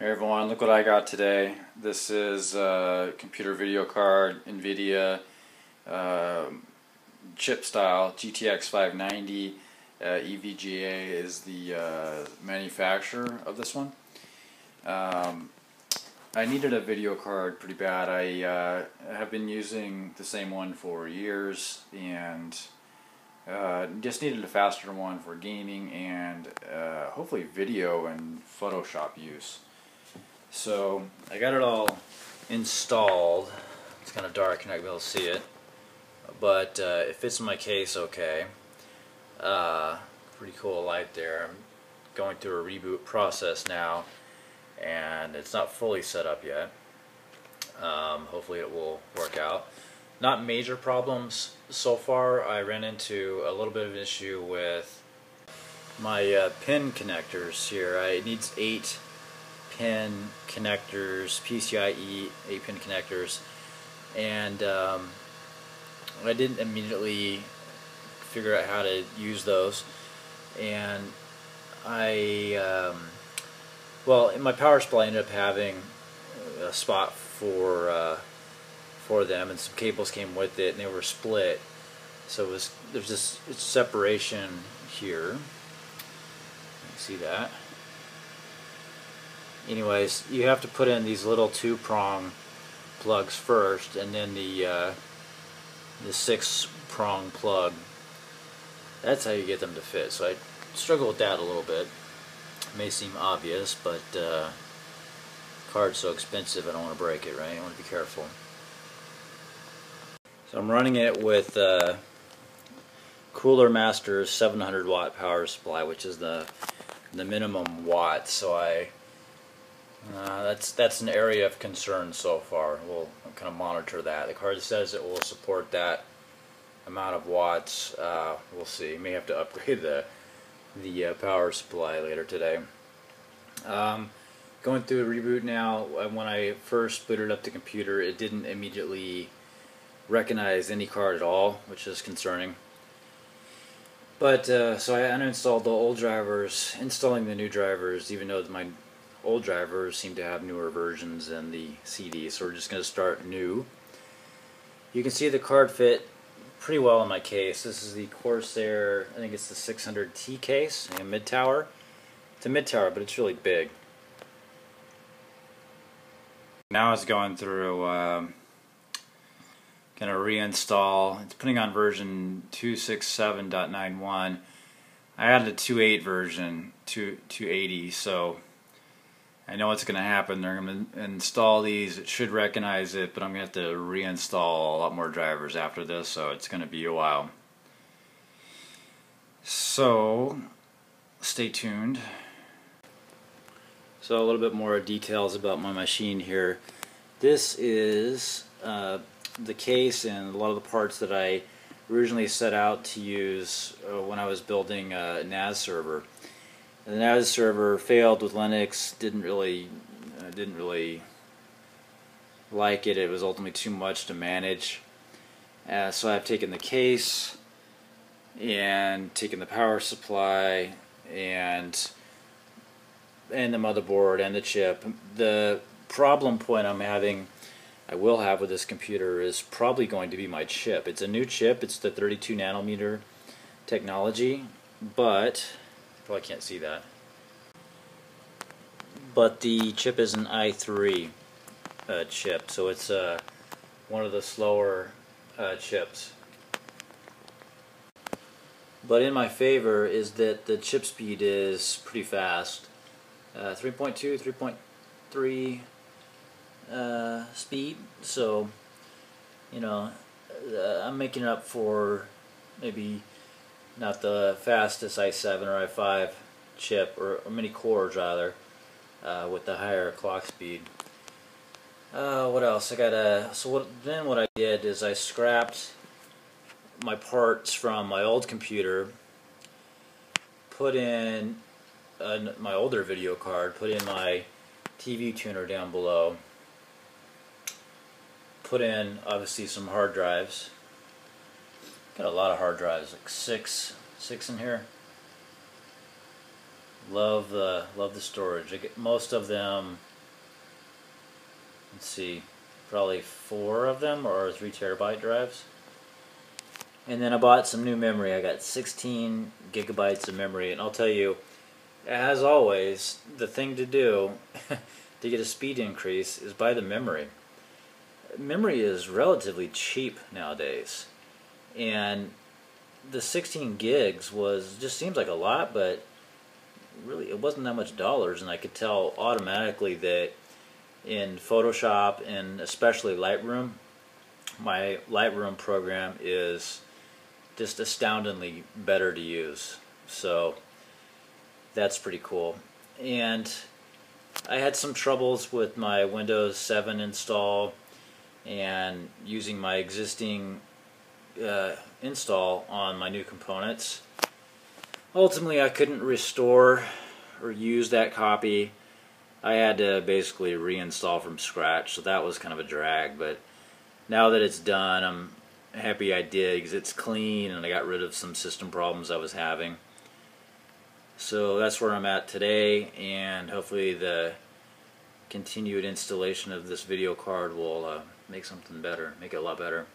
Hey everyone, look what I got today. This is a computer video card, NVIDIA uh, chip style GTX 590. Uh, EVGA is the uh, manufacturer of this one. Um, I needed a video card pretty bad. I uh, have been using the same one for years and uh, just needed a faster one for gaming and uh, hopefully video and Photoshop use. So I got it all installed. It's kind of dark, you're not going to be able to see it. But uh, it fits in my case okay. Uh, pretty cool light there. I'm going through a reboot process now and it's not fully set up yet. Um, hopefully it will work out. Not major problems so far. I ran into a little bit of an issue with my uh, pin connectors here. I, it needs eight pin connectors, PCIe 8 pin connectors, and um, I didn't immediately figure out how to use those, and I, um, well, in my power supply I ended up having a spot for uh, for them, and some cables came with it, and they were split, so it was there's this separation here. You see that? Anyways, you have to put in these little two prong plugs first and then the uh, the six prong plug. That's how you get them to fit. So I struggle with that a little bit. It may seem obvious, but uh, card's so expensive I don't want to break it, right? I want to be careful. So I'm running it with uh, Cooler Master's 700 watt power supply, which is the the minimum watt. So I uh, that's that's an area of concern so far. We'll kind of monitor that. The card says it will support that amount of watts. Uh, we'll see. May have to upgrade the the uh, power supply later today. Um, going through a reboot now. Uh, when I first booted up the computer, it didn't immediately recognize any card at all, which is concerning. But uh, so I uninstalled the old drivers, installing the new drivers, even though my old drivers seem to have newer versions than the CD, so we're just going to start new. You can see the card fit pretty well in my case. This is the Corsair, I think it's the 600T case, a mid-tower. It's a mid-tower, but it's really big. Now it's going through, um, going to reinstall. It's putting on version 267.91. I added a 2.8 version, 2, 280, so I know what's going to happen. They're going to install these. It should recognize it, but I'm going to have to reinstall a lot more drivers after this, so it's going to be a while. So, stay tuned. So a little bit more details about my machine here. This is uh, the case and a lot of the parts that I originally set out to use uh, when I was building a NAS server the NAS server failed with Linux. Didn't really, uh, didn't really like it. It was ultimately too much to manage. Uh, so I've taken the case and taken the power supply and and the motherboard and the chip. The problem point I'm having, I will have with this computer is probably going to be my chip. It's a new chip. It's the 32 nanometer technology, but Probably can't see that. But the chip is an i3 uh, chip, so it's uh, one of the slower uh, chips. But in my favor is that the chip speed is pretty fast. Uh, 3.2, 3.3 uh, speed, so you know uh, I'm making up for maybe not the fastest i7 or i5 chip, or, many cores rather, uh, with the higher clock speed. Uh, what else? I got a. So what? Then what I did is I scrapped my parts from my old computer, put in a, my older video card, put in my TV tuner down below, put in obviously some hard drives, Got a lot of hard drives, like six, six in here. Love the love the storage. I get most of them let's see, probably four of them or three terabyte drives. And then I bought some new memory. I got 16 gigabytes of memory, and I'll tell you, as always, the thing to do to get a speed increase is buy the memory. Memory is relatively cheap nowadays, and the 16 gigs was just seems like a lot, but really it wasn't that much dollars, and I could tell automatically that in Photoshop and especially Lightroom, my Lightroom program is just astoundingly better to use. So that's pretty cool. And I had some troubles with my Windows 7 install and using my existing uh, install on my new components. Ultimately, I couldn't restore or use that copy. I had to basically reinstall from scratch, so that was kind of a drag. But now that it's done, I'm happy I did because it's clean and I got rid of some system problems I was having. So that's where I'm at today, and hopefully the continued installation of this video card will uh, make something better, make it a lot better.